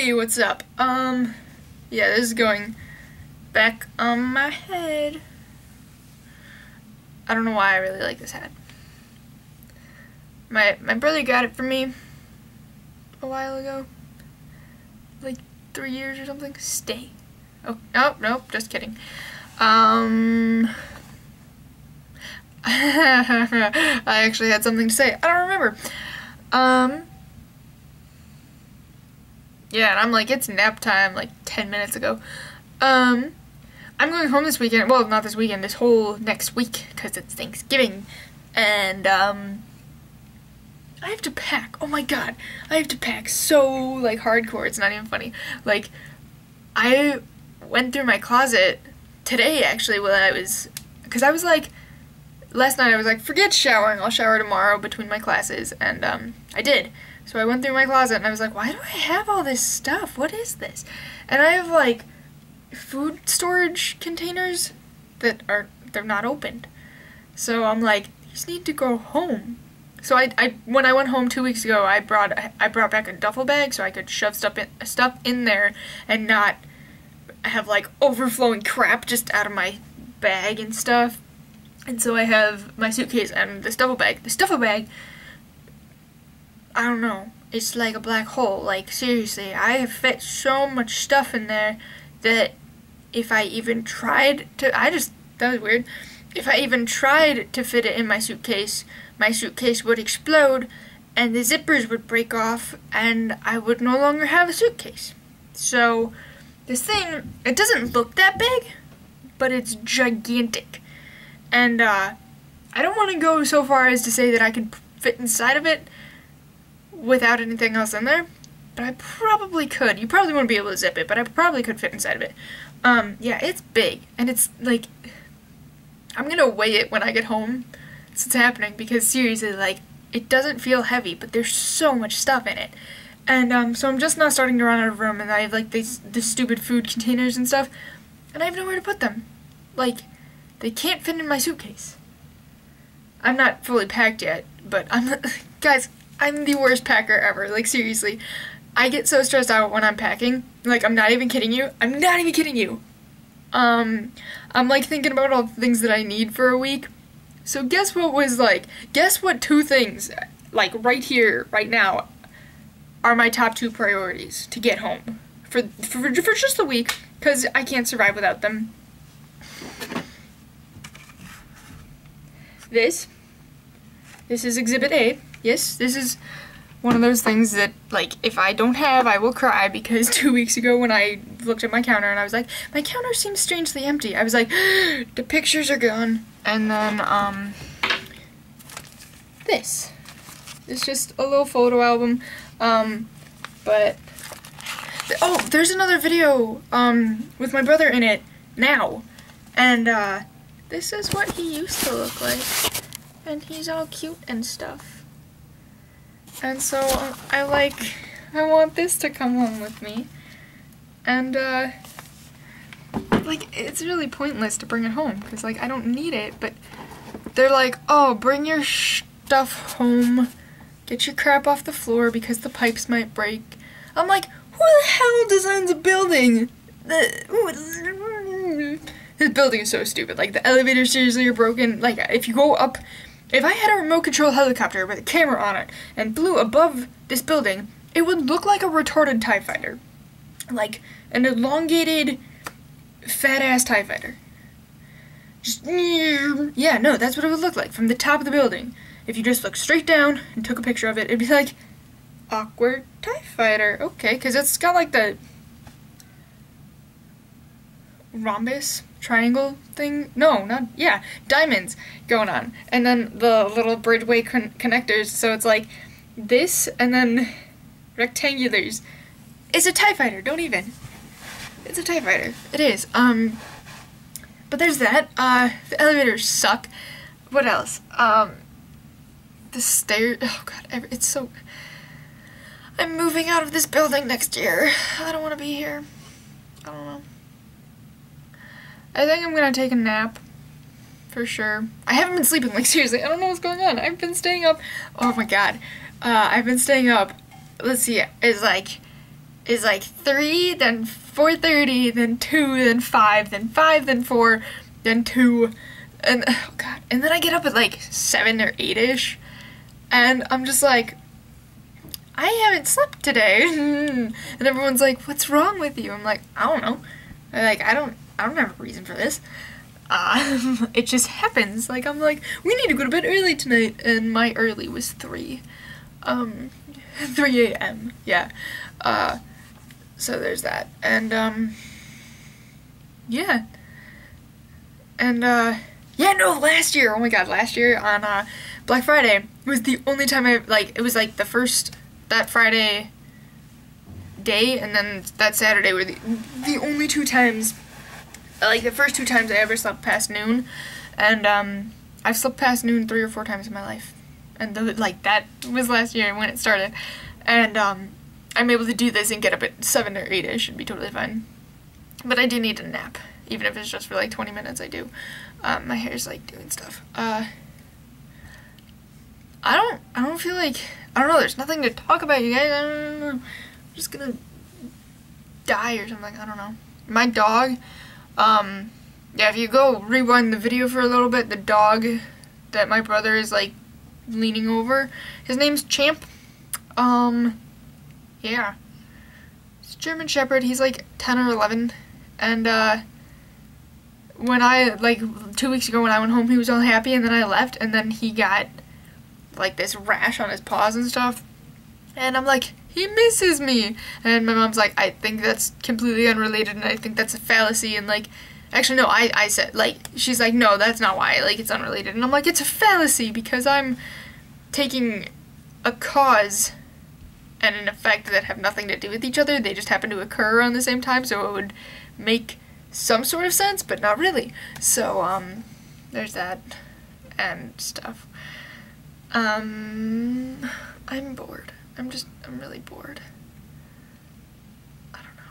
Hey, what's up? Um, yeah, this is going back on my head. I don't know why I really like this hat. My my brother got it for me a while ago. Like three years or something. Stay. Oh, no, nope, just kidding. Um, I actually had something to say. I don't remember. Um, yeah, and I'm like, it's nap time, like 10 minutes ago. Um, I'm going home this weekend. Well, not this weekend, this whole next week, because it's Thanksgiving. And, um, I have to pack. Oh my god. I have to pack so, like, hardcore. It's not even funny. Like, I went through my closet today, actually, when I was, because I was like, last night I was like, forget showering. I'll shower tomorrow between my classes. And, um, I did. So I went through my closet and I was like, why do I have all this stuff? What is this? And I have like food storage containers that are they're not opened. So I'm like, these need to go home. So I, I when I went home two weeks ago, I brought I brought back a duffel bag so I could shove stuff in stuff in there and not have like overflowing crap just out of my bag and stuff. And so I have my suitcase and this duffel bag. This duffel bag I don't know. It's like a black hole. Like, seriously, I have fit so much stuff in there that if I even tried to, I just, that was weird. If I even tried to fit it in my suitcase, my suitcase would explode and the zippers would break off and I would no longer have a suitcase. So, this thing, it doesn't look that big, but it's gigantic. And, uh, I don't want to go so far as to say that I can fit inside of it without anything else in there. But I probably could. You probably wouldn't be able to zip it, but I probably could fit inside of it. Um, yeah, it's big. And it's like, I'm gonna weigh it when I get home since it's happening because seriously, like, it doesn't feel heavy, but there's so much stuff in it. And um, so I'm just now starting to run out of room, and I have like these the stupid food containers and stuff, and I have nowhere to put them. Like, they can't fit in my suitcase. I'm not fully packed yet, but I'm guys. I'm the worst packer ever. Like, seriously. I get so stressed out when I'm packing. Like, I'm not even kidding you. I'm not even kidding you. Um, I'm like thinking about all the things that I need for a week. So, guess what was like, guess what two things, like right here, right now, are my top two priorities to get home for, for, for just a week because I can't survive without them. This. This is Exhibit A. Yes, this is one of those things that, like, if I don't have, I will cry because two weeks ago when I looked at my counter and I was like, my counter seems strangely empty. I was like, the pictures are gone. And then, um, this. It's just a little photo album. Um, but, oh, there's another video, um, with my brother in it now. And, uh, this is what he used to look like. And he's all cute and stuff. And so I like, I want this to come home with me. And, uh, like, it's really pointless to bring it home because, like, I don't need it, but they're like, oh, bring your stuff home, get your crap off the floor because the pipes might break. I'm like, who the hell designs a building? This building is so stupid. Like, the elevators seriously are broken. Like, if you go up if I had a remote control helicopter with a camera on it and flew above this building, it would look like a retarded TIE fighter. Like an elongated, fat ass TIE fighter. Just, yeah, no, that's what it would look like from the top of the building. If you just look straight down and took a picture of it, it'd be like, awkward TIE fighter. Okay, because it's got like the rhombus triangle thing. No, not yeah, diamonds going on, and then the little bridgeway con connectors. So it's like this, and then rectangulars. It's a Tie Fighter. Don't even. It's a Tie Fighter. It is. Um, but there's that. Uh, the elevators suck. What else? Um, the stairs. Oh god, it's so. I'm moving out of this building next year. I don't want to be here. I don't know. I think I'm gonna take a nap. For sure. I haven't been sleeping, like seriously, I don't know what's going on. I've been staying up, oh my god. Uh, I've been staying up, let's see, it's like is like 3, then 4.30, then 2, then 5, then 5, then 4, then 2, and oh god, and then I get up at like 7 or 8ish, and I'm just like, I haven't slept today. and everyone's like, what's wrong with you? I'm like, I don't know. They're like, I don't, I don't have a reason for this. Uh, it just happens. Like, I'm like, we need to go to bed early tonight. And my early was 3. Um, 3 a.m. Yeah. Uh, so there's that. And, um, yeah. And, uh, yeah, no, last year, oh my god, last year on, uh, Black Friday was the only time I, like, it was like the first, that Friday day and then that Saturday were the, the only two times, like, the first two times I ever slept past noon. And, um, I've slept past noon three or four times in my life. And, the, like, that was last year when it started. And, um, I'm able to do this and get up at 7 or 8 ish should be totally fine. But I do need a nap. Even if it's just for like 20 minutes, I do. Um, my hair's like doing stuff. Uh, I don't, I don't feel like, I don't know, there's nothing to talk about, you guys. I don't know. I'm just gonna die or something. I don't know. My dog, um, yeah, if you go rewind the video for a little bit, the dog that my brother is like leaning over, his name's Champ. Um, yeah. It's a German Shepherd. He's like 10 or 11. And, uh, when I, like, two weeks ago when I went home, he was all happy, and then I left, and then he got, like, this rash on his paws and stuff. And I'm like, he misses me. And my mom's like, I think that's completely unrelated, and I think that's a fallacy, and, like, actually, no, I, I said, like, she's like, no, that's not why, like, it's unrelated. And I'm like, it's a fallacy, because I'm taking a cause and an effect that have nothing to do with each other. They just happen to occur around the same time, so it would make some sort of sense, but not really. So, um, there's that and stuff. Um, I'm bored. I'm just, I'm really bored. I don't know.